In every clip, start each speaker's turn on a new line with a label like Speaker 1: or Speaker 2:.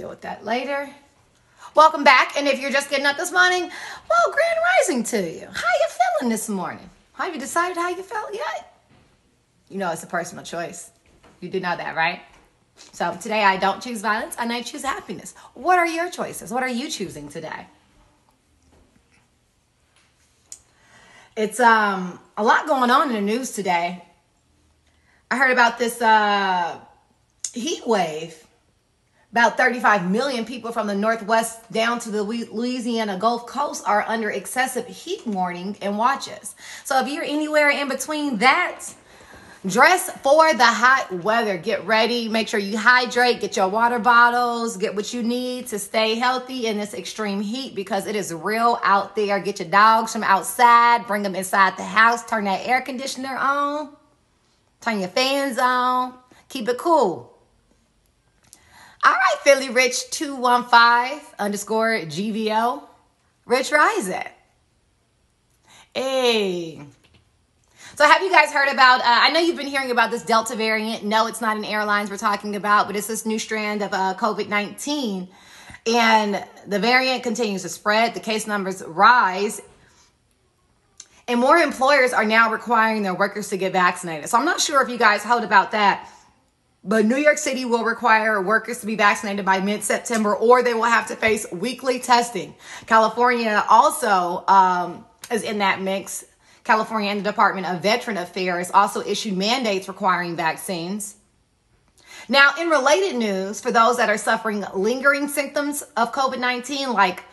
Speaker 1: Deal with that later. Welcome back. And if you're just getting up this morning, well, grand rising to you. How you feeling this morning? Have you decided how you felt yet? You know it's a personal choice. You do know that, right? So today I don't choose violence and I choose happiness. What are your choices? What are you choosing today? It's um a lot going on in the news today. I heard about this uh heat wave. About 35 million people from the Northwest down to the Louisiana Gulf Coast are under excessive heat warning and watches. So if you're anywhere in between that, dress for the hot weather. Get ready. Make sure you hydrate. Get your water bottles. Get what you need to stay healthy in this extreme heat because it is real out there. Get your dogs from outside. Bring them inside the house. Turn that air conditioner on. Turn your fans on. Keep it cool. All right, Philly Rich 215 underscore GVO. Rich Rise it. Hey. So, have you guys heard about? Uh, I know you've been hearing about this Delta variant. No, it's not an airlines we're talking about, but it's this new strand of uh, COVID 19. And the variant continues to spread, the case numbers rise. And more employers are now requiring their workers to get vaccinated. So, I'm not sure if you guys heard about that. But New York City will require workers to be vaccinated by mid September or they will have to face weekly testing. California also um, is in that mix. California and the Department of Veteran Affairs also issued mandates requiring vaccines. Now, in related news, for those that are suffering lingering symptoms of COVID 19, like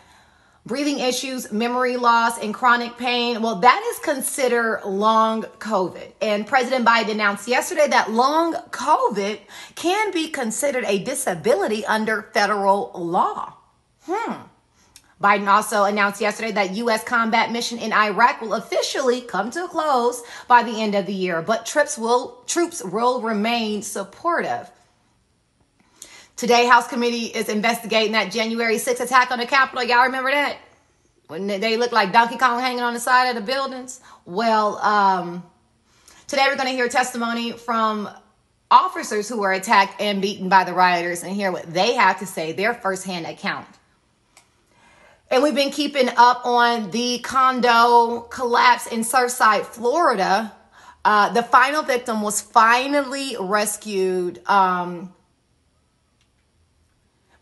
Speaker 1: breathing issues, memory loss, and chronic pain. Well, that is considered long COVID. And President Biden announced yesterday that long COVID can be considered a disability under federal law. Hmm. Biden also announced yesterday that U.S. combat mission in Iraq will officially come to a close by the end of the year, but troops will troops will remain supportive. Today, House Committee is investigating that January 6th attack on the Capitol. Y'all remember that? When they look like Donkey Kong hanging on the side of the buildings? Well, um, today we're going to hear testimony from officers who were attacked and beaten by the rioters and hear what they have to say, their firsthand account. And we've been keeping up on the condo collapse in Surfside, Florida. Uh, the final victim was finally rescued. Um,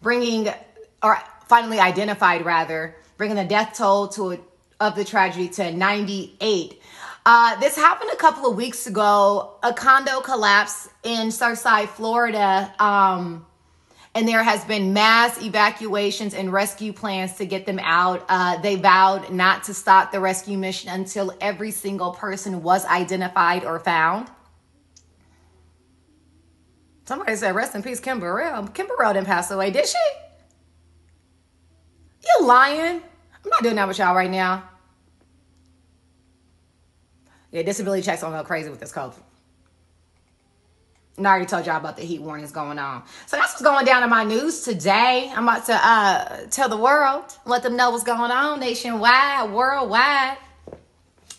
Speaker 1: bringing, or finally identified rather, bringing the death toll to a, of the tragedy to 98. Uh, this happened a couple of weeks ago. A condo collapse in Surfside, Florida. Um, and there has been mass evacuations and rescue plans to get them out. Uh, they vowed not to stop the rescue mission until every single person was identified or found. Somebody said, rest in peace, Kim Burrell. Kim Burrell didn't pass away, did she? You lying? I'm not doing that with y'all right now. Yeah, disability checks don't go crazy with this COVID. And I already told y'all about the heat warnings going on. So that's what's going down in my news today. I'm about to uh, tell the world, let them know what's going on nationwide, worldwide.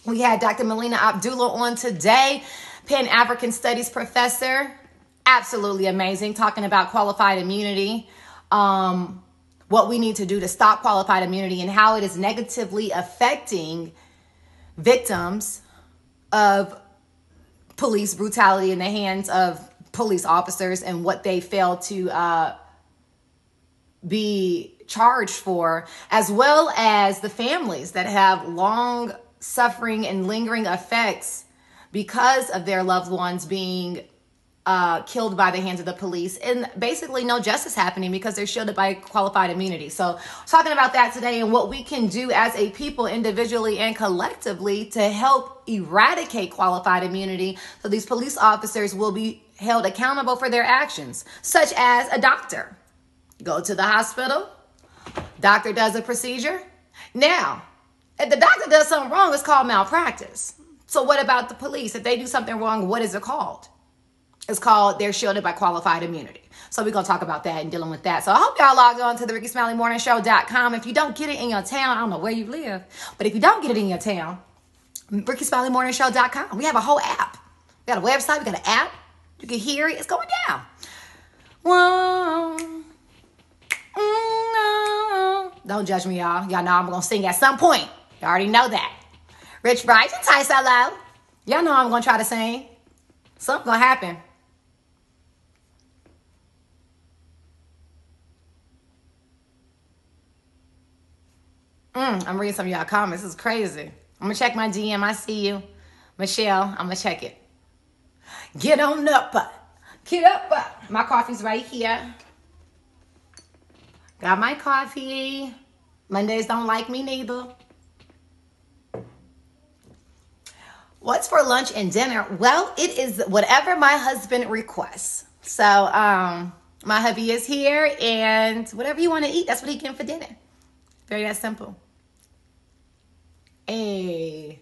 Speaker 1: We had Dr. Melina Abdullah on today, Pan-African Studies professor absolutely amazing talking about qualified immunity um, what we need to do to stop qualified immunity and how it is negatively affecting victims of police brutality in the hands of police officers and what they fail to uh, be charged for, as well as the families that have long suffering and lingering effects because of their loved ones being uh, killed by the hands of the police, and basically no justice happening because they're shielded by qualified immunity. So, talking about that today and what we can do as a people, individually and collectively, to help eradicate qualified immunity so these police officers will be held accountable for their actions, such as a doctor. Go to the hospital, doctor does a procedure. Now, if the doctor does something wrong, it's called malpractice. So, what about the police? If they do something wrong, what is it called? It's called They're Shielded by Qualified Immunity. So we're to talk about that and dealing with that. So I hope y'all log on to the Rickey Smiley Morning Show.com. If you don't get it in your town, I don't know where you live, but if you don't get it in your town, Rickey Smiley Morning Show.com. We have a whole app. We got a website, we got an app. You can hear it. It's going down. Don't judge me, y'all. Y'all know I'm gonna sing at some point. You already know that. Rich Bright and Ty Hello. Y'all know I'm gonna try to sing. Something gonna happen. Mm, I'm reading some of y'all comments. This is crazy. I'm gonna check my DM. I see you. Michelle, I'm gonna check it. Get on up. Get up. My coffee's right here. Got my coffee. Mondays don't like me neither. What's for lunch and dinner? Well, it is whatever my husband requests. So, um, my hubby is here, and whatever you want to eat, that's what he can for dinner. Very that simple. Hey,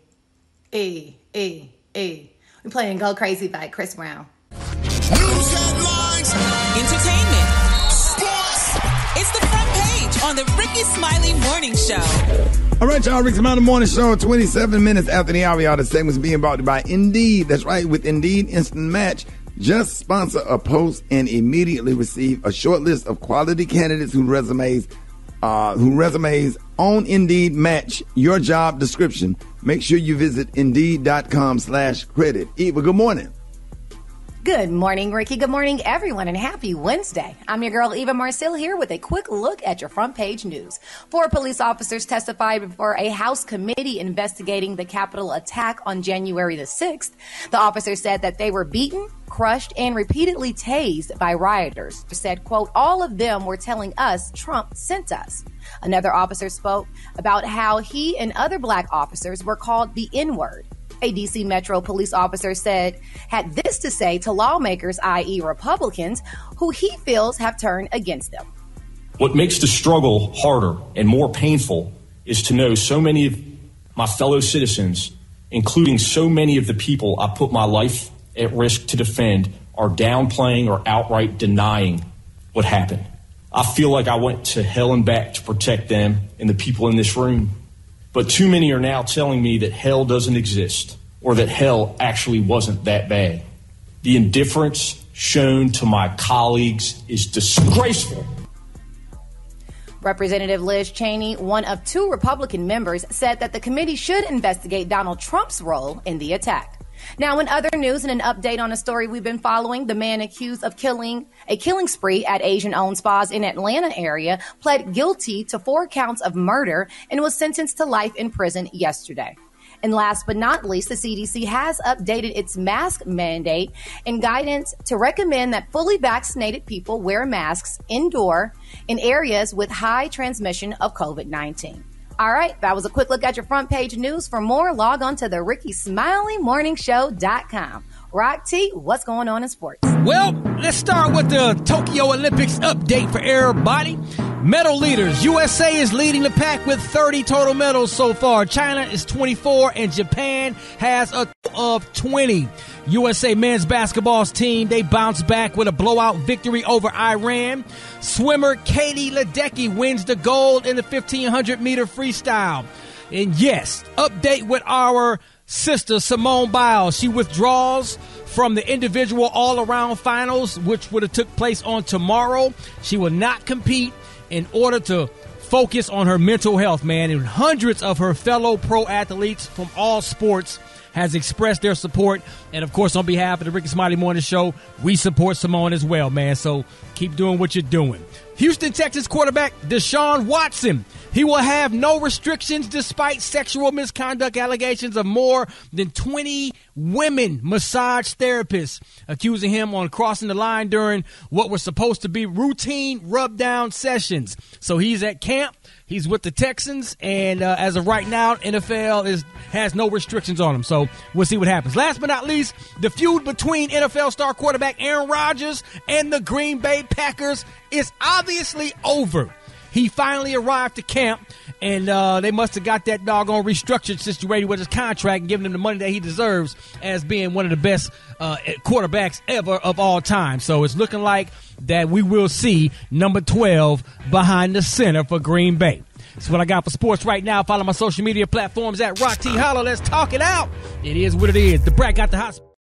Speaker 1: hey, hey, hey. We're playing "Go Crazy" by Chris Brown.
Speaker 2: News headlines,
Speaker 3: entertainment, sports. It's the front page on the Rickey Smiley Morning Show.
Speaker 2: All right, y'all. Rickey Smiley Morning Show. Twenty-seven minutes after the hour, y'all. The segment's being brought to you by Indeed. That's right. With Indeed Instant Match, just sponsor a post and immediately receive a short list of quality candidates whose resumes uh, who resumes on Indeed match your job description. Make sure you visit Indeed.com slash credit. Eva, good morning.
Speaker 1: Good morning, Ricky. Good morning, everyone, and happy Wednesday. I'm your girl, Eva Marcille, here with a quick look at your front page news. Four police officers testified before a House committee investigating the Capitol attack on January the 6th. The officers said that they were beaten, crushed, and repeatedly tased by rioters. Said, quote, all of them were telling us Trump sent us. Another officer spoke about how he and other black officers were called the N word. A DC Metro police officer said had this to say to lawmakers, i.e., Republicans, who he feels have turned against them.
Speaker 4: What makes the struggle harder and more painful is to know so many of my fellow citizens, including so many of the people I put my life at risk to defend, are downplaying or outright denying what happened. I feel like I went to hell and back to protect them and the people in this room. But too many are now telling me that hell doesn't exist or that hell actually wasn't that bad. The indifference shown to my colleagues is disgraceful.
Speaker 1: Representative Liz Cheney, one of two Republican members, said that the committee should investigate Donald Trump's role in the attack. Now, in other news and an update on a story we've been following, the man accused of killing a killing spree at Asian-owned spas in Atlanta area pled guilty to four counts of murder and was sentenced to life in prison yesterday. And last but not least, the CDC has updated its mask mandate and guidance to recommend that fully vaccinated people wear masks indoor in areas with high transmission of COVID 19. All right, that was a quick look at your front page news. For more, log on to the Rickey Smiley Morning Show.com. Rock T, what's going on in sports?
Speaker 5: Well, let's start with the Tokyo Olympics update for everybody. Medal leaders. USA is leading the pack with 30 total medals so far. China is 24 and Japan has a of 20. USA men's basketball's team, they bounce back with a blowout victory over Iran. Swimmer Katie Ledecky wins the gold in the 1500 meter freestyle. And yes, update with our sister Simone Biles. She withdraws from the individual all around finals, which would have took place on tomorrow. She will not compete in order to focus on her mental health, man. And hundreds of her fellow pro athletes from all sports has expressed their support. And of course, on behalf of the Rickey Smiley Morning Show, we support Simone as well, man. So keep doing what you're doing. Houston Texans quarterback Deshaun Watson. He will have no restrictions despite sexual misconduct allegations of more than 20 women massage therapists accusing him on crossing the line during what were supposed to be routine rub down sessions. So he's at camp. He's with the Texans, and uh, as of right now, NFL is has no restrictions on him. So we'll see what happens. Last but not least, the feud between NFL star quarterback Aaron Rodgers and the Green Bay Packers is obviously over. He finally arrived to camp, and uh, they must have got that doggone restructured situated with his contract and given him the money that he deserves as being one of the best uh, quarterbacks ever of all time. So it's looking like that we will see number 12 behind the center for Green Bay. That's what I got for sports right now. Follow my social media platforms at Rock T Holla. Let's talk it out. It is what it is. The Brat got the hot.